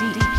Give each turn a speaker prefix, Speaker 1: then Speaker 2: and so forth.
Speaker 1: deep.